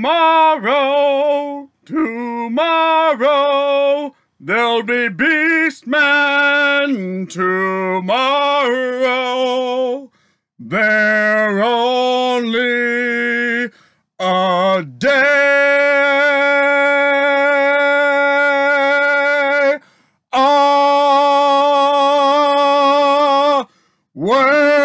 Tomorrow, tomorrow, there'll be Beastmen tomorrow. They're only a day ah, away.